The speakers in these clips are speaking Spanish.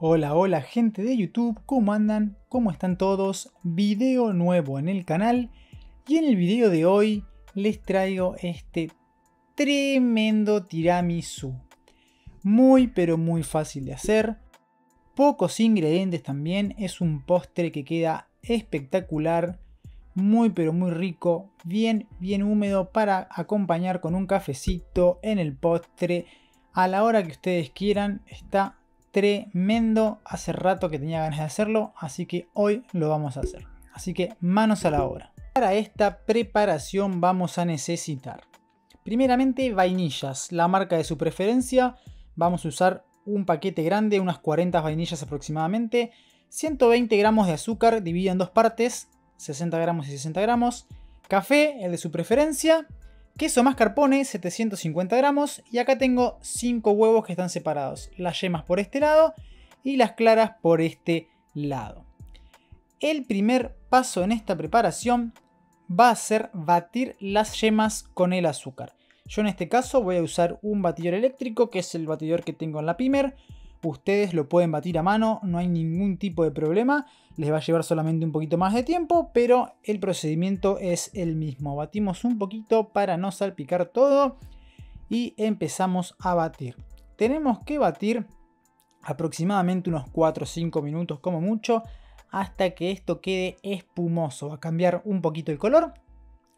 Hola, hola gente de YouTube, ¿cómo andan? ¿Cómo están todos? Video nuevo en el canal y en el video de hoy les traigo este tremendo tiramisú. Muy pero muy fácil de hacer, pocos ingredientes también, es un postre que queda espectacular, muy pero muy rico, bien bien húmedo para acompañar con un cafecito en el postre a la hora que ustedes quieran, está tremendo. Hace rato que tenía ganas de hacerlo, así que hoy lo vamos a hacer. Así que manos a la obra. Para esta preparación vamos a necesitar primeramente vainillas, la marca de su preferencia. Vamos a usar un paquete grande, unas 40 vainillas aproximadamente. 120 gramos de azúcar dividido en dos partes, 60 gramos y 60 gramos. Café, el de su preferencia. Queso mascarpone, 750 gramos. Y acá tengo 5 huevos que están separados. Las yemas por este lado y las claras por este lado. El primer paso en esta preparación va a ser batir las yemas con el azúcar. Yo en este caso voy a usar un batidor eléctrico, que es el batidor que tengo en la Pimer. Ustedes lo pueden batir a mano, no hay ningún tipo de problema. Les va a llevar solamente un poquito más de tiempo, pero el procedimiento es el mismo. Batimos un poquito para no salpicar todo y empezamos a batir. Tenemos que batir aproximadamente unos 4 o 5 minutos como mucho hasta que esto quede espumoso. Va a cambiar un poquito el color,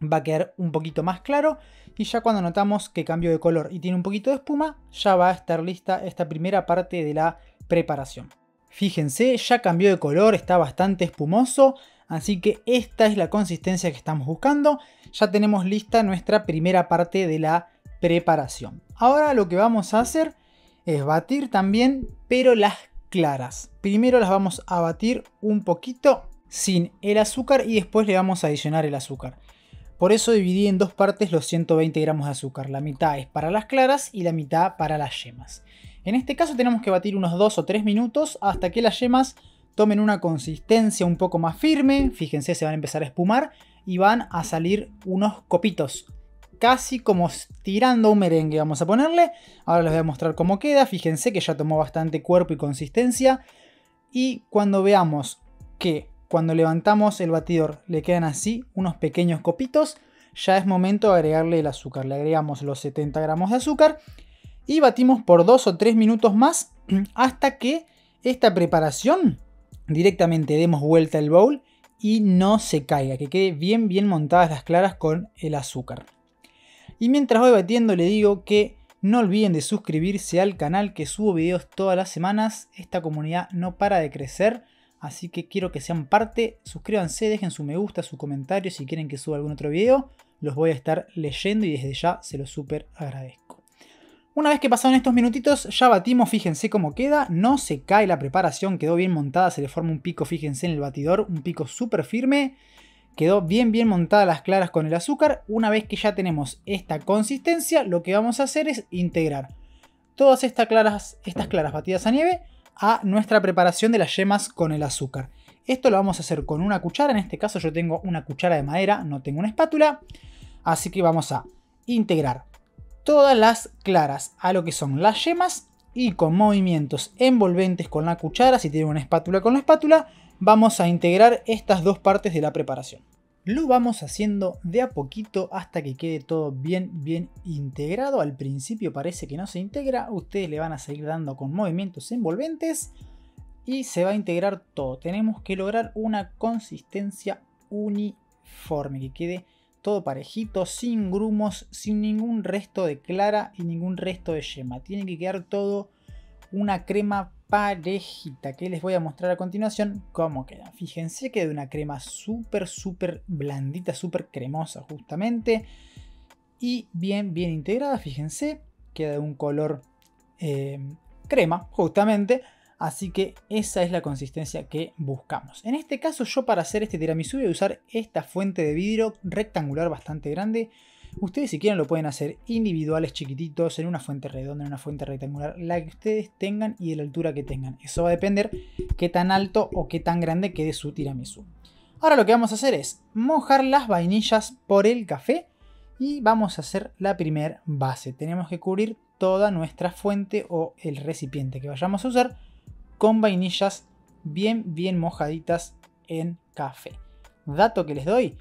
va a quedar un poquito más claro y ya cuando notamos que cambió de color y tiene un poquito de espuma, ya va a estar lista esta primera parte de la preparación. Fíjense, ya cambió de color, está bastante espumoso, así que esta es la consistencia que estamos buscando. Ya tenemos lista nuestra primera parte de la preparación. Ahora lo que vamos a hacer es batir también, pero las claras. Primero las vamos a batir un poquito sin el azúcar y después le vamos a adicionar el azúcar. Por eso dividí en dos partes los 120 gramos de azúcar. La mitad es para las claras y la mitad para las yemas. En este caso tenemos que batir unos 2 o 3 minutos hasta que las yemas tomen una consistencia un poco más firme. Fíjense, se van a empezar a espumar y van a salir unos copitos. Casi como tirando un merengue vamos a ponerle. Ahora les voy a mostrar cómo queda. Fíjense que ya tomó bastante cuerpo y consistencia. Y cuando veamos que cuando levantamos el batidor le quedan así unos pequeños copitos, ya es momento de agregarle el azúcar. Le agregamos los 70 gramos de azúcar y batimos por 2 o 3 minutos más hasta que esta preparación directamente demos vuelta el bowl y no se caiga, que quede bien bien montadas las claras con el azúcar. Y mientras voy batiendo le digo que no olviden de suscribirse al canal que subo videos todas las semanas, esta comunidad no para de crecer Así que quiero que sean parte, suscríbanse, dejen su me gusta, su comentario si quieren que suba algún otro video. Los voy a estar leyendo y desde ya se los súper agradezco. Una vez que pasaron estos minutitos, ya batimos, fíjense cómo queda. No se cae la preparación, quedó bien montada, se le forma un pico, fíjense en el batidor, un pico súper firme. Quedó bien bien montada las claras con el azúcar. Una vez que ya tenemos esta consistencia, lo que vamos a hacer es integrar todas estas claras, estas claras batidas a nieve a nuestra preparación de las yemas con el azúcar. Esto lo vamos a hacer con una cuchara, en este caso yo tengo una cuchara de madera, no tengo una espátula, así que vamos a integrar todas las claras a lo que son las yemas y con movimientos envolventes con la cuchara, si tienen una espátula con la espátula, vamos a integrar estas dos partes de la preparación. Lo vamos haciendo de a poquito hasta que quede todo bien, bien integrado. Al principio parece que no se integra. Ustedes le van a seguir dando con movimientos envolventes y se va a integrar todo. Tenemos que lograr una consistencia uniforme, que quede todo parejito, sin grumos, sin ningún resto de clara y ningún resto de yema. Tiene que quedar todo una crema parejita que les voy a mostrar a continuación cómo queda. Fíjense que de una crema súper, súper blandita, súper cremosa justamente. Y bien, bien integrada, fíjense, queda de un color eh, crema justamente. Así que esa es la consistencia que buscamos. En este caso yo para hacer este tiramisú voy a usar esta fuente de vidrio rectangular bastante grande Ustedes si quieren lo pueden hacer individuales chiquititos, en una fuente redonda, en una fuente rectangular, la que ustedes tengan y de la altura que tengan. Eso va a depender qué tan alto o qué tan grande quede su tiramisú. Ahora lo que vamos a hacer es mojar las vainillas por el café y vamos a hacer la primera base. Tenemos que cubrir toda nuestra fuente o el recipiente que vayamos a usar con vainillas bien, bien mojaditas en café. Dato que les doy,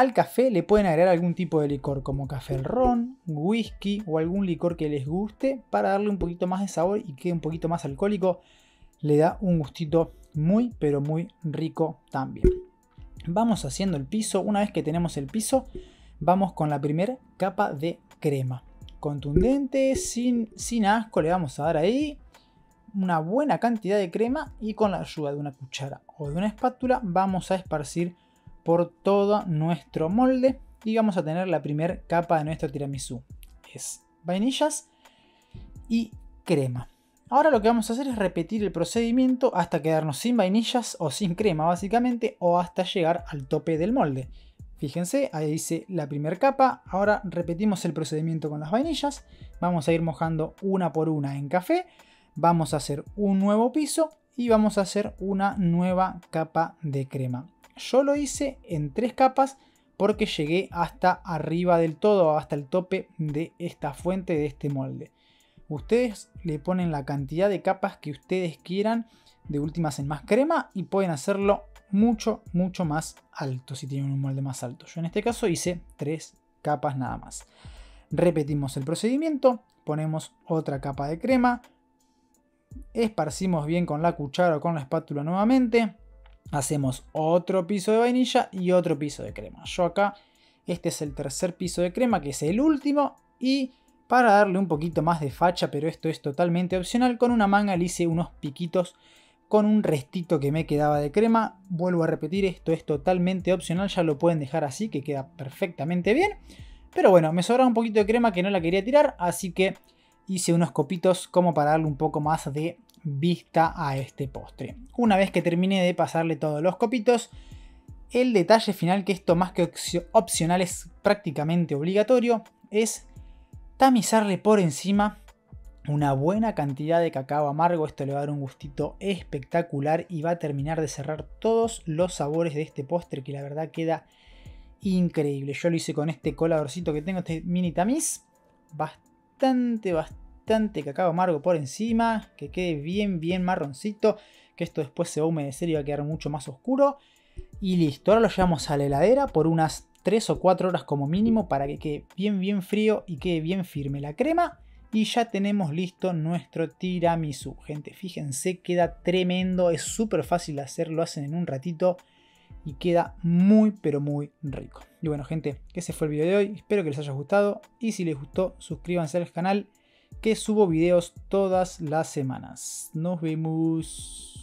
al café le pueden agregar algún tipo de licor como café ron, whisky o algún licor que les guste para darle un poquito más de sabor y quede un poquito más alcohólico. Le da un gustito muy pero muy rico también. Vamos haciendo el piso. Una vez que tenemos el piso, vamos con la primera capa de crema. Contundente, sin, sin asco, le vamos a dar ahí una buena cantidad de crema y con la ayuda de una cuchara o de una espátula vamos a esparcir por todo nuestro molde y vamos a tener la primera capa de nuestro tiramisú. Es vainillas y crema. Ahora lo que vamos a hacer es repetir el procedimiento hasta quedarnos sin vainillas o sin crema básicamente o hasta llegar al tope del molde. Fíjense, ahí dice la primera capa. Ahora repetimos el procedimiento con las vainillas. Vamos a ir mojando una por una en café. Vamos a hacer un nuevo piso y vamos a hacer una nueva capa de crema. Yo lo hice en tres capas porque llegué hasta arriba del todo, hasta el tope de esta fuente, de este molde. Ustedes le ponen la cantidad de capas que ustedes quieran, de últimas en más crema y pueden hacerlo mucho, mucho más alto si tienen un molde más alto. Yo en este caso hice tres capas nada más. Repetimos el procedimiento, ponemos otra capa de crema, esparcimos bien con la cuchara o con la espátula nuevamente, hacemos otro piso de vainilla y otro piso de crema. Yo acá, este es el tercer piso de crema, que es el último, y para darle un poquito más de facha, pero esto es totalmente opcional, con una manga le hice unos piquitos con un restito que me quedaba de crema. Vuelvo a repetir, esto es totalmente opcional, ya lo pueden dejar así, que queda perfectamente bien. Pero bueno, me sobraba un poquito de crema que no la quería tirar, así que hice unos copitos como para darle un poco más de vista a este postre. Una vez que terminé de pasarle todos los copitos, el detalle final, que esto más que opcional es prácticamente obligatorio, es tamizarle por encima una buena cantidad de cacao amargo. Esto le va a dar un gustito espectacular y va a terminar de cerrar todos los sabores de este postre que la verdad queda increíble. Yo lo hice con este coladorcito que tengo, este mini tamiz. Bastante, bastante cacao amargo por encima, que quede bien, bien marroncito, que esto después se va a humedecer y va a quedar mucho más oscuro. Y listo, ahora lo llevamos a la heladera por unas 3 o 4 horas como mínimo para que quede bien, bien frío y quede bien firme la crema. Y ya tenemos listo nuestro tiramisú. Gente, fíjense, queda tremendo, es súper fácil de hacer, lo hacen en un ratito y queda muy pero muy rico. Y bueno gente, ese fue el video de hoy, espero que les haya gustado y si les gustó suscríbanse al canal que subo videos todas las semanas. Nos vemos.